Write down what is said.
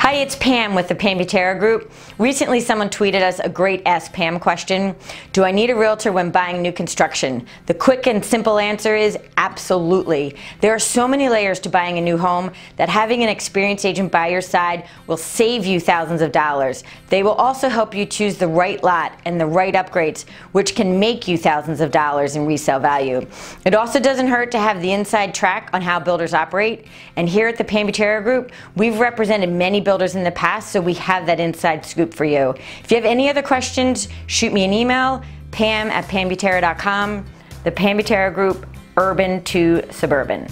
Hi, it's Pam with the Pam Butera Group. Recently, someone tweeted us a great Ask Pam question. Do I need a realtor when buying new construction? The quick and simple answer is absolutely. There are so many layers to buying a new home that having an experienced agent by your side will save you thousands of dollars. They will also help you choose the right lot and the right upgrades, which can make you thousands of dollars in resale value. It also doesn't hurt to have the inside track on how builders operate. And here at the Pam Butera Group, we've represented many builders in the past, so we have that inside scoop for you. If you have any other questions, shoot me an email, pam at pambutera.com. The Pam Butera Group, urban to suburban.